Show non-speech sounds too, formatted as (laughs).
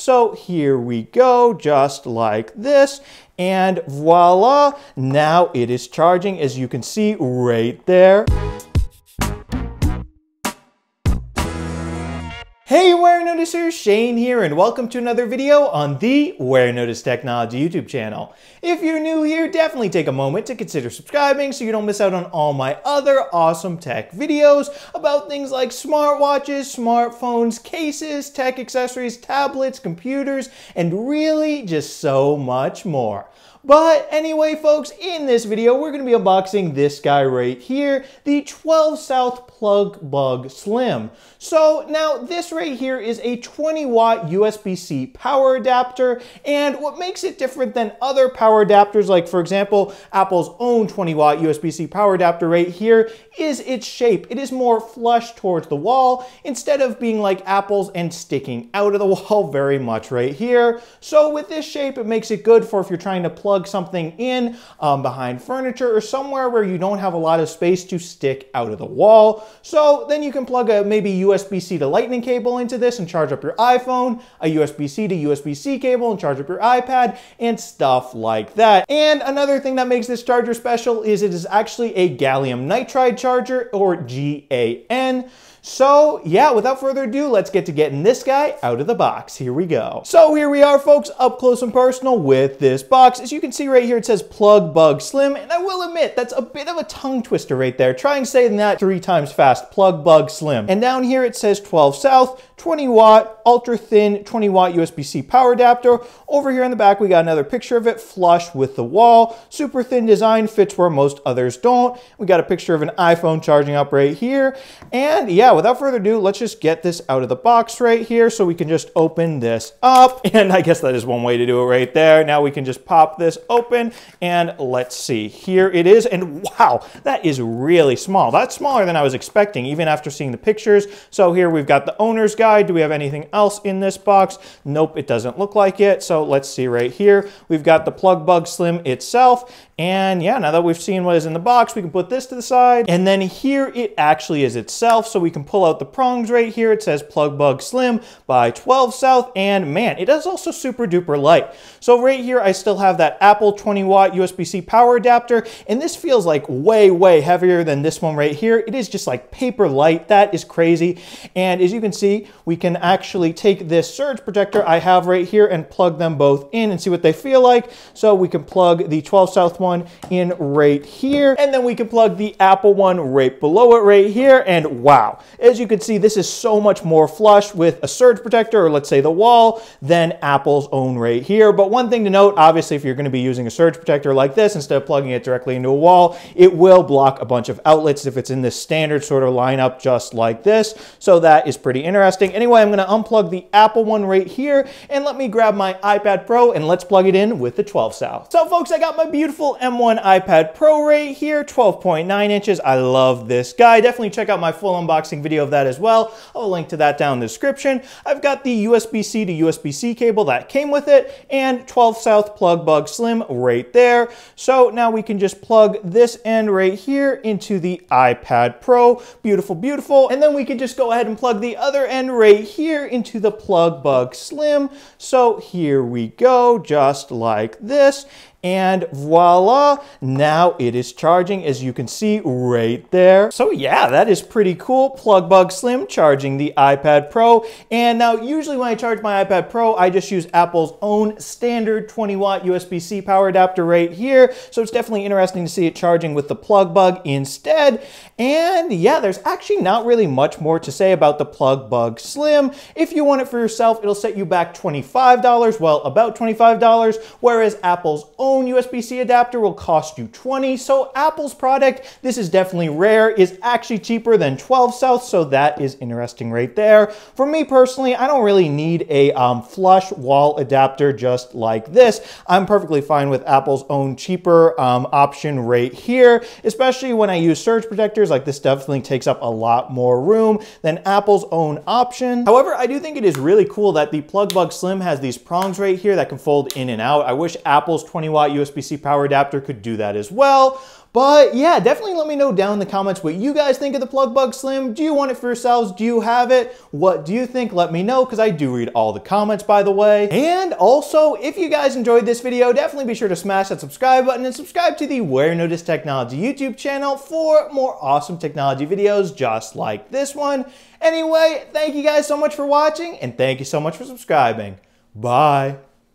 So here we go, just like this. And voila, now it is charging as you can see right there. Hey Warenoticers, Shane here and welcome to another video on the Warenotice Technology YouTube channel. If you're new here, definitely take a moment to consider subscribing so you don't miss out on all my other awesome tech videos about things like smartwatches, smartphones, cases, tech accessories, tablets, computers, and really just so much more. But anyway, folks, in this video, we're going to be unboxing this guy right here, the 12 South Plug Bug Slim. So now this right here is a 20 watt USB-C power adapter. And what makes it different than other power adapters, like for example, Apple's own 20 watt USB-C power adapter right here, is its shape. It is more flush towards the wall instead of being like Apple's and sticking out of the (laughs) wall very much right here. So with this shape, it makes it good for if you're trying to plug plug something in um, behind furniture or somewhere where you don't have a lot of space to stick out of the wall. So then you can plug a maybe USB-C to lightning cable into this and charge up your iPhone, a USB-C to USB-C cable and charge up your iPad and stuff like that. And another thing that makes this charger special is it is actually a gallium nitride charger or GaN. So yeah, without further ado, let's get to getting this guy out of the box. Here we go. So here we are, folks, up close and personal with this box. As you can see right here, it says PlugBug Slim, and I will admit, that's a bit of a tongue twister right there. Try and saying that three times fast, PlugBug Slim. And down here it says 12 South, 20 watt, ultra thin 20 watt USB-C power adapter. Over here in the back, we got another picture of it flush with the wall. Super thin design fits where most others don't. We got a picture of an iPhone charging up right here. And yeah, without further ado, let's just get this out of the box right here so we can just open this up. (laughs) And I guess that is one way to do it right there. Now we can just pop this open and let's see. Here it is. And wow, that is really small. That's smaller than I was expecting, even after seeing the pictures. So here we've got the owner's guide do we have anything else in this box? Nope, it doesn't look like it. So let's see right here. We've got the PlugBug Slim itself. And yeah, now that we've seen what is in the box, we can put this to the side. And then here it actually is itself. So we can pull out the prongs right here. It says PlugBug Slim by 12 South. And man, it is also super duper light. So right here, I still have that Apple 20 watt USB-C power adapter. And this feels like way, way heavier than this one right here. It is just like paper light. That is crazy. And as you can see, we can actually take this surge protector I have right here and plug them both in and see what they feel like. So we can plug the 12 South one in right here. And then we can plug the Apple one right below it right here. And wow, as you can see, this is so much more flush with a surge protector, or let's say the wall, than Apple's own right here. But one thing to note, obviously, if you're gonna be using a surge protector like this, instead of plugging it directly into a wall, it will block a bunch of outlets if it's in this standard sort of lineup just like this. So that is pretty interesting. Anyway, I'm gonna unplug the Apple one right here and let me grab my iPad Pro and let's plug it in with the 12 South. So folks, I got my beautiful M1 iPad Pro right here, 12.9 inches. I love this guy. Definitely check out my full unboxing video of that as well. I'll link to that down in the description. I've got the USB-C to USB-C cable that came with it and 12 South PlugBug Slim right there. So now we can just plug this end right here into the iPad Pro. Beautiful, beautiful. And then we can just go ahead and plug the other end right here into the PlugBug Slim. So here we go, just like this and voila, now it is charging as you can see right there. So yeah, that is pretty cool. PlugBug Slim charging the iPad Pro. And now usually when I charge my iPad Pro, I just use Apple's own standard 20 watt USB-C power adapter right here. So it's definitely interesting to see it charging with the PlugBug instead. And yeah, there's actually not really much more to say about the PlugBug Slim. If you want it for yourself, it'll set you back $25, well, about $25, whereas Apple's own own USB-C adapter will cost you 20. So Apple's product, this is definitely rare, is actually cheaper than 12 South. So that is interesting right there. For me personally, I don't really need a um, flush wall adapter just like this. I'm perfectly fine with Apple's own cheaper um, option right here, especially when I use surge protectors. Like this definitely takes up a lot more room than Apple's own option. However, I do think it is really cool that the PlugBug Slim has these prongs right here that can fold in and out. I wish Apple's 20 watt watt USB-C power adapter could do that as well. But yeah, definitely let me know down in the comments what you guys think of the PlugBug Slim. Do you want it for yourselves? Do you have it? What do you think? Let me know because I do read all the comments by the way. And also, if you guys enjoyed this video, definitely be sure to smash that subscribe button and subscribe to the Warenotice Technology YouTube channel for more awesome technology videos just like this one. Anyway, thank you guys so much for watching and thank you so much for subscribing. Bye.